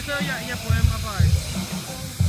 so ja, ja, powiem bye.